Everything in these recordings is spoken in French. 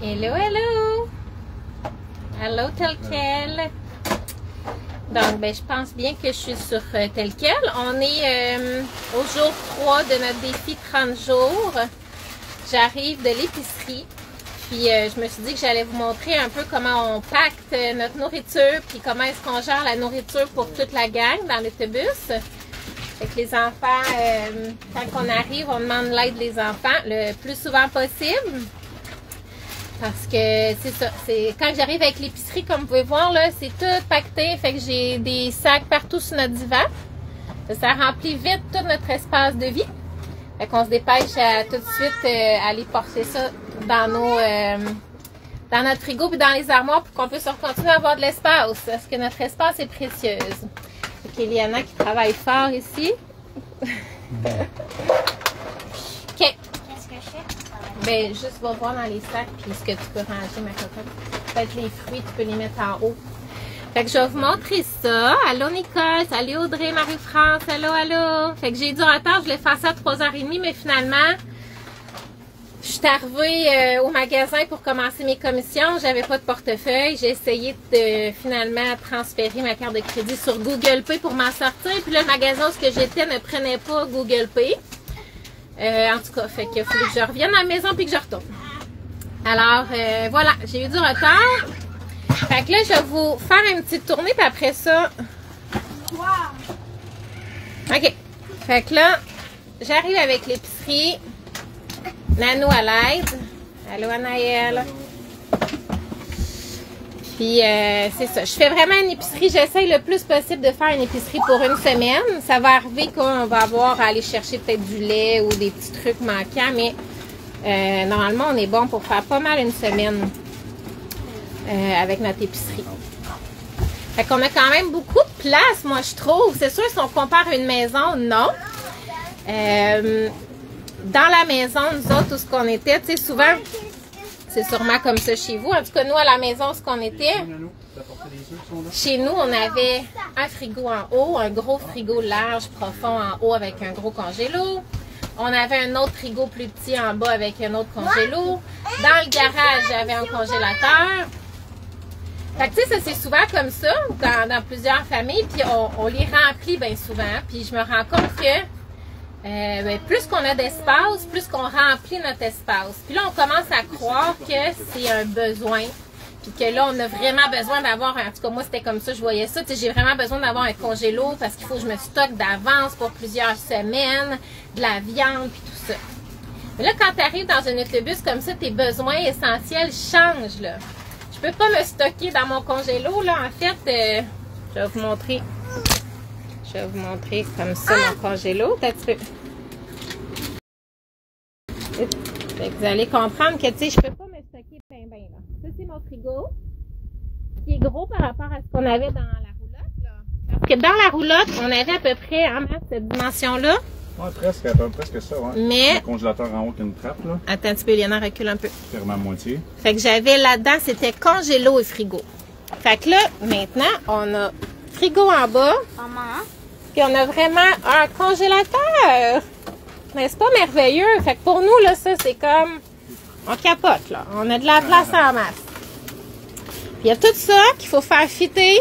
Hello, hello! Hello, tel quel. Donc, ben, je pense bien que je suis sur euh, tel quel. On est euh, au jour 3 de notre défi 30 jours. J'arrive de l'épicerie. Puis, euh, je me suis dit que j'allais vous montrer un peu comment on pacte notre nourriture, puis comment est-ce qu'on gère la nourriture pour toute la gang dans l'autobus. Fait que les enfants, quand on arrive, on demande l'aide des enfants le plus souvent possible. Parce que c'est ça. C'est quand j'arrive avec l'épicerie, comme vous pouvez voir, là, c'est tout pacté. Fait que j'ai des sacs partout sur notre divan. Ça, remplit vite tout notre espace de vie. Fait qu'on se dépêche à tout de suite euh, aller porter ça dans nos euh, dans notre frigo puis dans les armoires pour qu'on puisse continuer à avoir de l'espace. Parce que notre espace est précieuse. Fait qu'Eliana qui travaille fort ici. OK. Qu'est-ce que je fais? Ben, juste va voir dans les sacs puis ce que tu peux ranger, ma cocotte. Peut-être les fruits, tu peux les mettre en haut. Fait que je vais vous montrer ça. Allô Nicole, salut Audrey, Marie-France, allô, allô. Fait que j'ai du retard, je voulais faire ça à 3h30, mais finalement, je suis arrivée euh, au magasin pour commencer mes commissions. J'avais pas de portefeuille. J'ai essayé de finalement transférer ma carte de crédit sur Google Pay pour m'en sortir. Puis le magasin où j'étais ne prenait pas Google Pay. Euh, en tout cas, fait a fallu que je revienne à la maison puis que je retourne. Alors, euh, voilà, j'ai eu du retard. Fait que là, je vais vous faire une petite tournée, puis après ça... OK. Fait que là, j'arrive avec l'épicerie. Nano à l'aide. Allô, Anaëlle. Puis, euh, c'est ça. Je fais vraiment une épicerie. J'essaye le plus possible de faire une épicerie pour une semaine. Ça va arriver qu'on va avoir à aller chercher peut-être du lait ou des petits trucs manquants, mais euh, normalement, on est bon pour faire pas mal une semaine euh, avec notre épicerie. Fait qu'on a quand même beaucoup de place, moi, je trouve. C'est sûr, si on compare une maison, non. Dans la maison, nous autres, où ce qu'on était, tu sais, souvent, c'est sûrement comme ça chez vous. En tout cas, nous, à la maison, ce qu'on était, chez nous, on avait un frigo en haut, un gros frigo large, profond en haut avec un gros congélo. On avait un autre frigo plus petit en bas avec un autre congélo. Dans le garage, j'avais un congélateur. Fait que, tu sais, ça, c'est souvent comme ça dans, plusieurs familles, puis on les remplit bien souvent. Puis je me rends compte que euh, ben, plus qu'on a d'espace, plus qu'on remplit notre espace. Puis là, on commence à croire que c'est un besoin. Puis que là, on a vraiment besoin d'avoir, en tout cas, moi, c'était comme ça, je voyais ça. J'ai vraiment besoin d'avoir un congélo parce qu'il faut que je me stocke d'avance pour plusieurs semaines, de la viande, puis tout ça. Mais là, quand tu arrives dans un autobus comme ça, tes besoins essentiels changent, là. Je peux pas me stocker dans mon congélo, là. En fait, euh, je vais vous montrer. Je vais vous montrer comme ça mon congélo. Un petit peu. Fait que vous allez comprendre que, tu sais, je peux pas me stocker bien, bien, là. Ça, c'est mon frigo. Qui est gros par rapport à ce qu'on avait dans la roulotte, là. Parce que dans la roulotte, on avait à peu près, en masse, cette dimension-là. Ouais, presque, à peu- presque ça, ouais. Mais- Le congélateur en haut une trappe, là. Attends un petit peu, Léonard, recule un peu. Ferme à moitié. Fait que j'avais là-dedans, c'était congélo et frigo. Fait que là, maintenant, on a frigo en bas, Maman, puis on a vraiment un congélateur. Mais c'est pas merveilleux. Fait que pour nous, là, ça, c'est comme... On capote, là. On a de la place en masse. Puis il y a tout ça qu'il faut faire fitter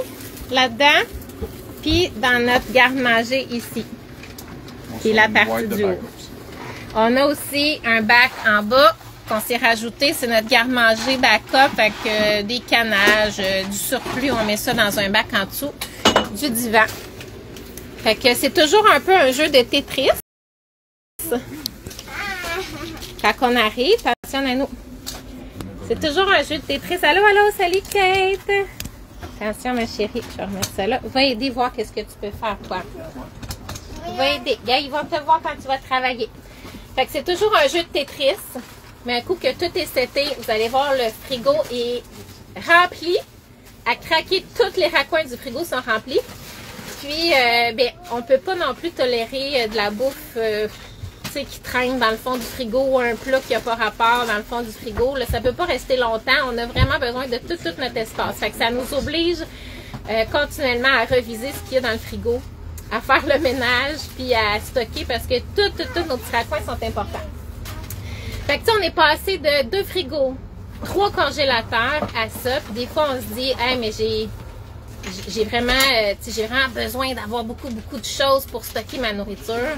là-dedans, puis dans notre garde-manger ici. Puis sort la partie du haut. On a aussi un bac en bas qu'on s'est rajouté. C'est notre garde-manger backup avec euh, des canages, euh, du surplus. On met ça dans un bac en dessous du divan. Fait que c'est toujours un peu un jeu de Tetris. Quand on arrive, attention nous. C'est toujours un jeu de Tetris. Allô, allô, salut Kate. Attention ma chérie, je vais remettre ça là. Va aider voir qu'est-ce que tu peux faire toi. Va aider. Ils vont te voir quand tu vas travailler. Fait que c'est toujours un jeu de Tetris. Mais un coup que tout est seté, vous allez voir le frigo est rempli. À craquer, tous les raccoins du frigo sont remplis. Puis, euh, ben, on peut pas non plus tolérer euh, de la bouffe euh, qui traîne dans le fond du frigo ou un plat qui a pas rapport dans le fond du frigo. Là, ça peut pas rester longtemps. On a vraiment besoin de tout, tout notre espace. Fait que ça nous oblige euh, continuellement à reviser ce qu'il y a dans le frigo, à faire le ménage, puis à stocker parce que tout, tout, tous nos petits raccoins sont importants. Fait que on est passé de deux frigos trois congélateurs à ça. Puis des fois, on se dit, hey, mais j'ai j'ai vraiment, euh, j'ai vraiment besoin d'avoir beaucoup, beaucoup de choses pour stocker ma nourriture.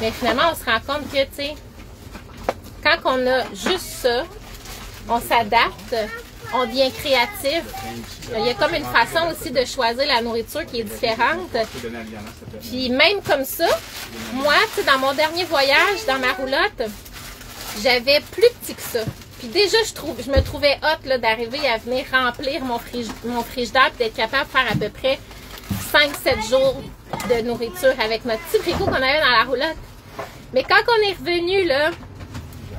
Mais finalement, on se rend compte que, tu sais, quand on a juste ça, on s'adapte, on devient créatif. Il y a comme une façon aussi de choisir la nourriture qui est différente. Puis même comme ça, moi, tu sais, dans mon dernier voyage, dans ma roulotte, j'avais plus petit que ça. Puis déjà, je, me trouvais hot là, d'arriver à venir remplir mon, frige, mon frigidaire et d'être capable de faire à peu près 5-7 jours de nourriture avec notre petit frigo qu'on avait dans la roulotte. Mais quand on est revenu, là,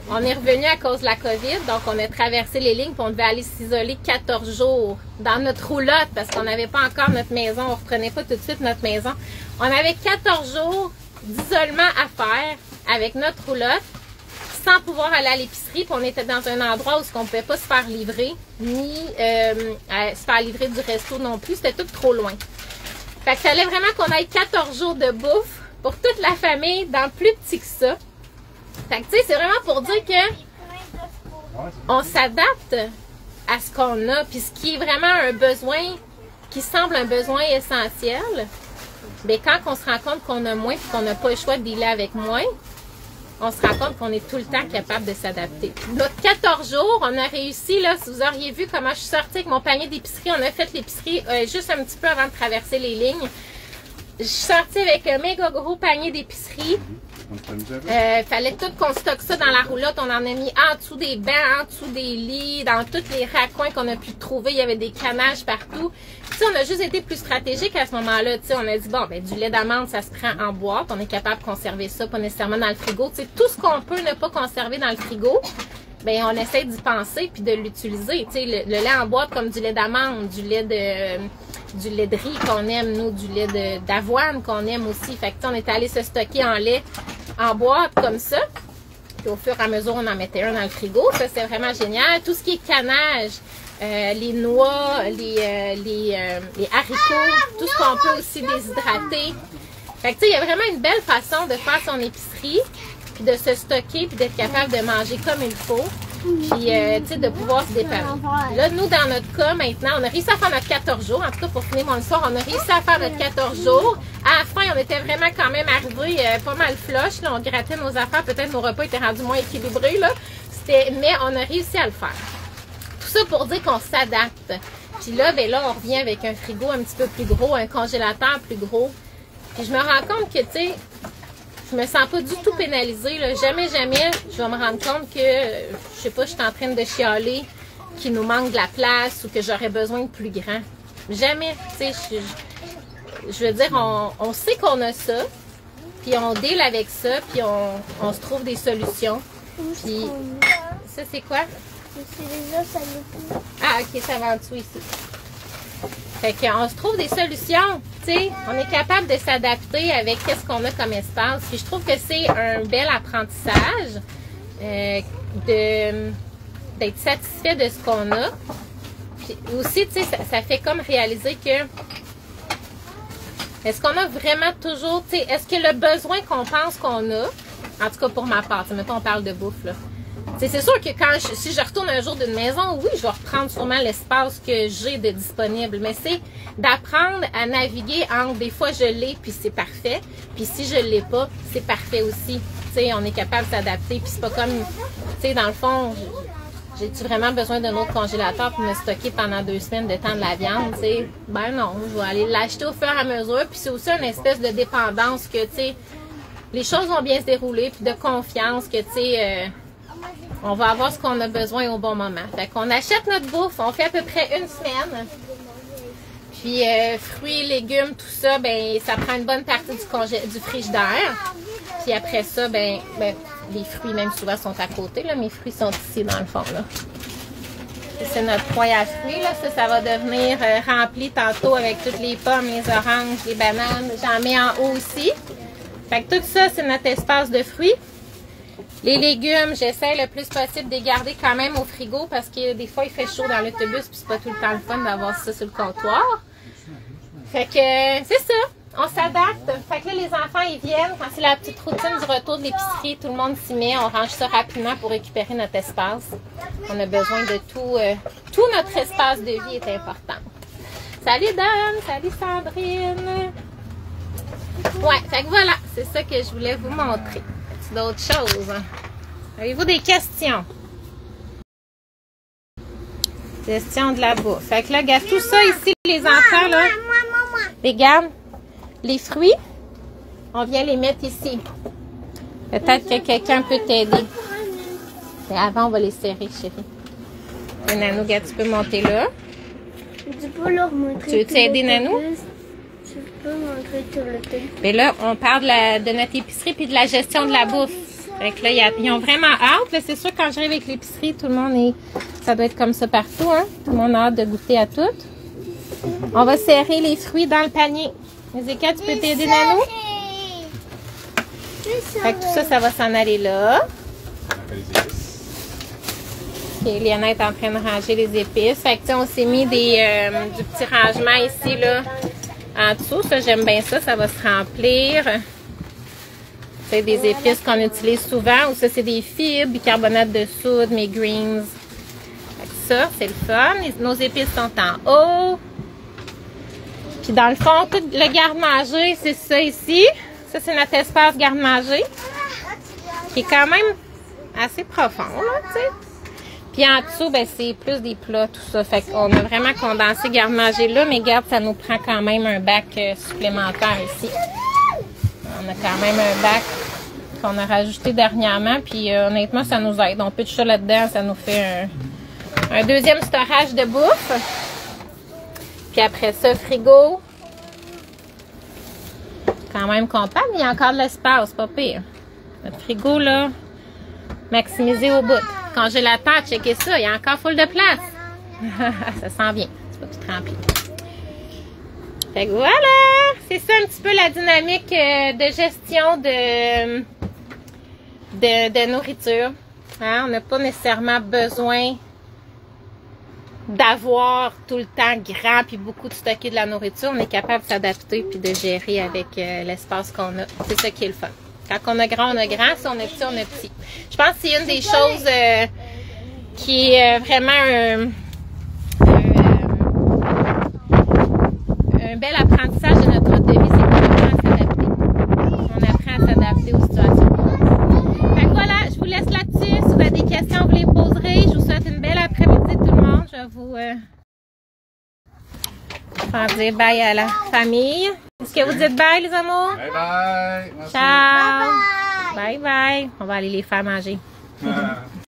on est revenu à cause de la COVID, donc on a traversé les lignes, puis on devait aller s'isoler 14 jours dans notre roulotte parce qu'on n'avait pas encore notre maison, on reprenait pas tout de suite notre maison. On avait 14 jours d'isolement à faire avec notre roulotte sans pouvoir aller à l'épicerie, puis on était dans un endroit où on ne pouvait pas se faire livrer, ni euh, se faire livrer du resto non plus. C'était tout trop loin. Fait que fallait vraiment qu'on aille 14 jours de bouffe pour toute la famille dans plus petit que ça. Fait que tu sais, c'est vraiment pour dire que on s'adapte à ce qu'on a, puis ce qui est vraiment un besoin qui semble un besoin essentiel, mais ben, quand on se rend compte qu'on a moins puis qu'on n'a pas le choix de dealer avec moins, on se rend compte qu'on est tout le temps capable de s'adapter. Notre 14 jours, on a réussi, là, si vous auriez vu comment je suis sortie avec mon panier d'épicerie, on a fait l'épicerie euh, juste un petit peu avant de traverser les lignes. Je suis sortie avec un méga gros panier d'épicerie. Euh, fallait tout qu'on stocke ça dans la roulotte. On en a mis en dessous des bancs, en dessous des lits, dans tous les raccoins qu'on a pu trouver. Il y avait des canages partout. On a juste été plus stratégique à ce moment-là. On a dit, bon, ben, du lait d'amande, ça se prend en boîte. On est capable de conserver ça, pas nécessairement dans le frigo. tout ce qu'on peut ne pas conserver dans le frigo, ben on essaie d'y penser puis de l'utiliser. Sais, le, lait en boîte comme du lait d'amande, du lait de du lait de riz qu'on aime, nous, du lait d'avoine qu'on aime aussi. Fait que on est allé se stocker en lait en boîte comme ça. Puis au fur et à mesure, on en mettait un dans le frigo. Ça, c'est vraiment génial. Tout ce qui est canage, euh, les noix, les, euh, euh, les, haricots, tout ce qu'on peut aussi déshydrater. Fait que tu sais, il y a vraiment une belle façon de faire son épicerie, puis de se stocker, puis d'être capable de manger comme il faut puis euh, de pouvoir se dépanner. Là, nous, dans notre cas, maintenant, on a réussi à faire notre 14 jours. En tout cas, pour finir mon histoire, on a réussi à faire notre 14 jours. À la fin, on était vraiment quand même arrivé euh, pas mal flush. Là, on grattait nos affaires. Peut-être nos repas étaient rendus moins équilibrés. Là. Mais on a réussi à le faire. Tout ça pour dire qu'on s'adapte. Puis là, ben là, on revient avec un frigo un petit peu plus gros, un congélateur plus gros. Puis je me rends compte que, tu sais, je me sens pas du tout pénalisée. Là. Jamais, jamais, je vais me rendre compte que, je sais pas, je suis en train de chialer, qu'il nous manque de la place ou que j'aurais besoin de plus grand. Jamais, tu sais, je, veux dire, on, sait qu'on a ça, puis on deal avec ça, puis on, se trouve des solutions. Puis, ça, c'est quoi? Ah, ok, ça va en dessous ici. Fait qu'on se trouve des solutions, tu sais. On est capable de s'adapter avec qu'est-ce qu'on a comme espace. Puis je trouve que c'est un bel apprentissage euh, d'être satisfait de ce qu'on a. Puis aussi, tu sais, ça, fait comme réaliser que est-ce qu'on a vraiment toujours, tu sais, est-ce que le besoin qu'on pense qu'on a, en tout cas pour ma part, mettons on parle de bouffe là, c'est sûr que quand si je retourne un jour d'une maison, oui, je vais reprendre sûrement l'espace que j'ai de disponible. Mais c'est d'apprendre à naviguer entre des fois je l'ai puis c'est parfait, puis si je l'ai pas, c'est parfait aussi. Tu sais, on est capable de s'adapter, puis c'est pas comme, tu sais, dans le fond, j'ai-tu vraiment besoin d'un autre congélateur pour me stocker pendant deux semaines de temps de la viande, tu sais? Ben non, je vais aller l'acheter au fur et à mesure. Puis c'est aussi une espèce de dépendance que, tu sais, les choses vont bien se dérouler, puis de confiance que, tu sais, euh, on va avoir ce qu'on a besoin au bon moment. Fait qu'on achète notre bouffe, on fait à peu près une semaine. Puis euh, fruits, légumes, tout ça, ben ça prend une bonne partie du, congé du. Puis après ça, ben, ben, les fruits même souvent sont à côté. Là. Mes fruits sont ici dans le fond. C'est notre poêle à fruits. Là. Ça, ça va devenir euh, rempli tantôt avec toutes les pommes, les oranges, les bananes. J'en mets en haut aussi. Fait que tout ça, c'est notre espace de fruits. Les légumes, j'essaie le plus possible de les garder quand même au frigo parce que des fois il fait chaud dans l'autobus puis c'est pas tout le temps le fun d'avoir ça sur le comptoir. Fait que c'est ça, on s'adapte. Fait que là les enfants ils viennent quand c'est la petite routine du retour de l'épicerie, tout le monde s'y met, on range ça rapidement pour récupérer notre espace. On a besoin de tout. euh, tout notre espace de vie est important. Salut Dan, salut Sandrine. Ouais, fait que voilà, c'est ça que je voulais vous montrer. D'autres choses. Avez-vous des questions? Question de la bouffe. Fait que là, regarde tout ça ici, les enfants, là. Regarde, les fruits, on vient les mettre ici. Peut-être que quelqu'un peut t'aider. Mais avant, on va les serrer, chérie. Et Nanou, regarde, tu peux monter là. Tu peux leur montrer. Tu veux t'aider, Nanou? Plus. Tu peux montrer tout le temps. Mais là, on parle de, la- de notre épicerie puis de la gestion de la bouffe. Fait que là, il y a- ils ont vraiment hâte. C'est sûr, quand j'arrive avec l'épicerie, tout le monde est. Ça doit être comme ça partout, hein? Tout le monde a hâte de goûter à tout. On va serrer les fruits dans le panier. Ezekiel, tu peux t'aider, Nanou? Fait que tout ça, ça va s'en aller là. On fait les épices. Ok, Liana est en train de ranger les épices. Fait que, on s'est mis des, euh, du petit rangement ici, là, en dessous. Ça, j'aime bien ça. Ça va se remplir. C'est des épices qu'on utilise souvent. Ou ça, c'est des fibres, bicarbonate de soude, mes greens. Ça, c'est le fun. Nos épices sont en haut. Puis dans le fond, tout le garde-manger, c'est ça ici. Ça, c'est notre espace garde-manger. Qui est quand même assez profond, là, tu sais. Puis en dessous, ben, c'est plus des plats, tout ça. Fait qu'on a vraiment condensé garde-manger là, mais garde, ça nous prend quand même un bac euh, supplémentaire ici. On a quand même un bac qu'on a rajouté dernièrement, puis euh, honnêtement, ça nous aide. On pitch ça là-dedans, ça nous fait un, un deuxième storage de bouffe. Puis après ça, frigo. Quand même compact, mais il y a encore de l'espace, pas pire. Notre frigo, là, maximisé au bout. Congélateur, checkez ça, il y a encore full de place. ça sent bien. C'est pas tout rempli. Fait que voilà! C'est ça un petit peu la dynamique euh, de gestion de, de, de nourriture. Hein, On n'a pas nécessairement besoin d'avoir tout le temps grand puis beaucoup de stocker de la nourriture. On est capable de s'adapter puis de gérer avec euh, l'espace qu'on a. C'est ça qui est le fun. Quand on a grand, on a grand. Si on a petit, on a petit. Je pense que c'est une des choses euh, qui est euh, vraiment un, bel apprentissage de notre mode de vie, c'est qu'on apprend à s'adapter. On apprend à s'adapter aux situations. Fait que voilà, je vous laisse là-dessus. Si vous avez des questions, vous les poserez. Je vous souhaite une belle après-midi tout le monde. Je vous euh, dire bye à la famille. Que vous dites bye les amours? Bye bye! Merci. Ciao! Bye bye! On va aller les faire manger. Ah.